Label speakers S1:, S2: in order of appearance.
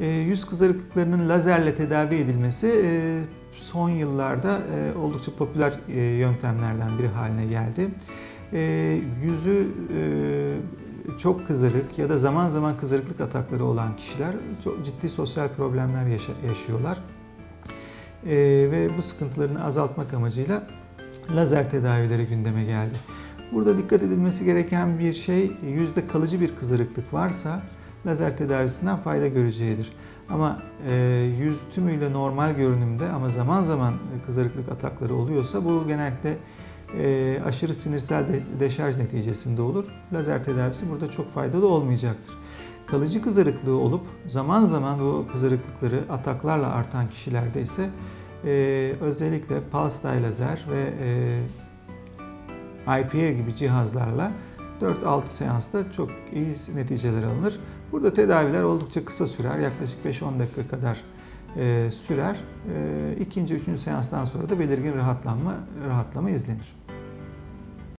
S1: E, yüz kızarıklıklarının lazerle tedavi edilmesi e, son yıllarda e, oldukça popüler yöntemlerden biri haline geldi. Yüzü çok kızarık ya da zaman zaman kızarıklık atakları olan kişiler çok ciddi sosyal problemler yaşıyorlar. Ve bu sıkıntılarını azaltmak amacıyla lazer tedavileri gündeme geldi. Burada dikkat edilmesi gereken bir şey yüzde kalıcı bir kızarıklık varsa lazer tedavisinden fayda göreceğidir. Ama e, yüz tümüyle normal görünümde ama zaman zaman kızarıklık atakları oluyorsa bu genellikle e, aşırı sinirsel de, deşarj neticesinde olur. Lazer tedavisi burada çok faydalı olmayacaktır. Kalıcı kızarıklığı olup zaman zaman bu kızarıklıkları ataklarla artan kişilerde ise e, özellikle pulse dye lazer ve e, IPR gibi cihazlarla 4-6 seansta çok iyi neticeler alınır. Burada tedaviler oldukça kısa sürer. Yaklaşık 5-10 dakika kadar e, sürer. E, ikinci, üçüncü seanstan sonra da belirgin rahatlanma, rahatlama izlenir.